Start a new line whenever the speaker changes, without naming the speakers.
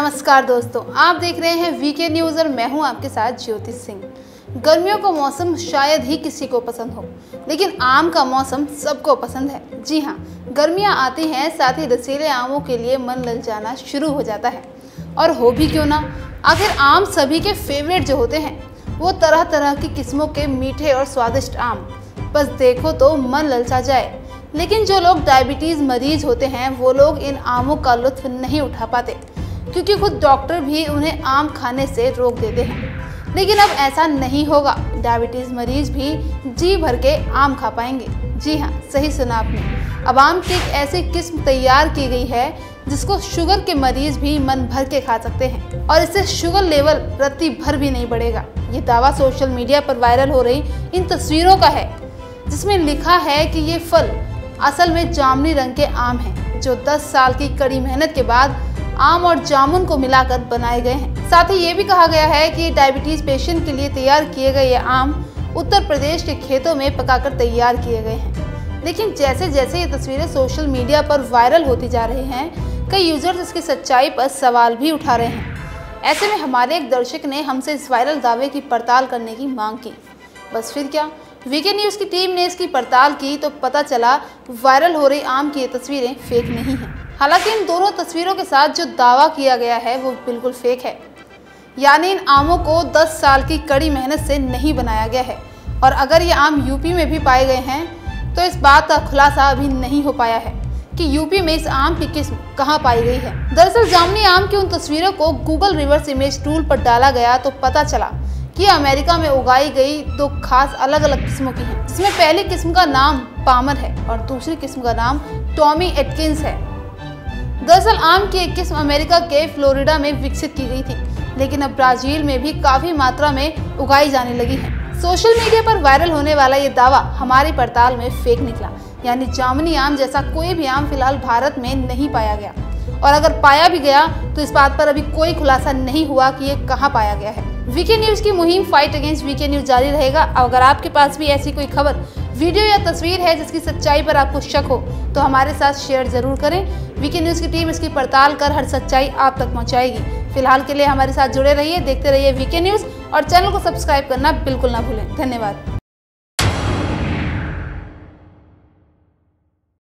नमस्कार दोस्तों, आप देख रहे हैं वीके न्यूज़ और मैं हूँ आपके साथ ज्योति सिंह। गर्मियों का मौसम शायद ही किसी को पसंद हो, लेकिन आम का मौसम सबको पसंद है। जी हाँ गर्मियाँ आती हैं, साथ ही रसीले आमों के लिए मन लल जाना शुरू हो जाता है। और हो भी क्यों ना, आखिर आम सभी के फेवरेट जो होते हैं, वो तरह तरह की किस्मों के मीठे और स्वादिष्ट आम। बस देखो तो मन ललचा जाए, लेकिन जो लोग डायबिटीज़ मरीज़ होते हैं, वो लोग इन आमों का लुत्फ नहीं उठा पाते। क्योंकि खुद डॉक्टर भी उन्हें आम खाने से रोक देते हैं। लेकिन अब ऐसा नहीं होगा। डायबिटीज़ मरीज़ भी जी भर के आम खा पाएँगे। जी हाँ सही सुना आपने। अब आम की एक ऐसी किस्म तैयार की गई है, जिसको शुगर के मरीज़ भी मन भर के खा सकते हैं। और इससे शुगर लेवल प्रति भर भी नहीं बढ़ेगा। ये दावा सोशल मीडिया पर वायरल हो रही इन तस्वीरों का है, जिसमें लिखा है कि ये फल असल में जामुनी रंग के आम हैं, जो 10 साल की कड़ी मेहनत के बाद आम और जामुन को मिलाकर बनाए गए हैं। साथ ही ये भी कहा गया है कि डायबिटीज़ पेशेंट के लिए तैयार किए गए ये आम उत्तर प्रदेश के खेतों में पकाकर तैयार किए गए हैं। लेकिन जैसे जैसे ये तस्वीरें सोशल मीडिया पर वायरल होती जा रही हैं, कई यूज़र्स इसकी सच्चाई पर सवाल भी उठा रहे हैं। ऐसे में हमारे एक दर्शक ने हमसे इस वायरल दावे की पड़ताल करने की मांग की। बस फिर क्या? वीके न्यूज़ की टीम ने इसकी पड़ताल की तो पता चला वायरल हो रही आम की ये तस्वीरें फेक नहीं हैं। हालाँकि इन दोनों तस्वीरों के साथ जो दावा किया गया है, वो बिल्कुल फेक है। यानी इन आमों को 10 साल की कड़ी मेहनत से नहीं बनाया गया है। और अगर ये आम यूपी में भी पाए गए हैं तो इस बात का खुलासा अभी नहीं हो पाया है कि यूपी में इस आम की किस्म कहाँ पाई गई है। दरअसल जामनी आम की उन तस्वीरों को गूगल रिवर्स इमेज टूल पर डाला गया तो पता चला कि अमेरिका में उगाई गई दो खास अलग अलग किस्मों की हैं। इसमें पहली किस्म का नाम पामर है और दूसरी किस्म का नाम टॉमी एटकिंस है। दरअसल आम की एक किस्म अमेरिका के फ्लोरिडा में विकसित की गई थी, लेकिन अब ब्राज़ील में भी काफ़ी मात्रा में उगाई जाने लगी है। सोशल मीडिया पर वायरल होने वाला ये दावा हमारी पड़ताल में फेक निकला, यानी जामुनी आम जैसा कोई भी आम फ़िलहाल भारत में नहीं पाया गया। और अगर पाया भी गया तो इस बात पर अभी कोई खुलासा नहीं हुआ कि ये कहाँ पाया गया है। वीके न्यूज़ की मुहिम फाइट अगेंस्ट वीके न्यूज़ जारी रहेगा। अगर आपके पास भी ऐसी कोई खबर, वीडियो या तस्वीर है जिसकी सच्चाई पर आपको शक हो तो हमारे साथ शेयर ज़रूर करें। वीके न्यूज़ की टीम इसकी पड़ताल कर हर सच्चाई आप तक पहुँचाएगी। फ़िलहाल के लिए हमारे साथ जुड़े रहिए, देखते रहिए वीके न्यूज़ और चैनल को सब्सक्राइब करना बिल्कुल ना भूलें। धन्यवाद।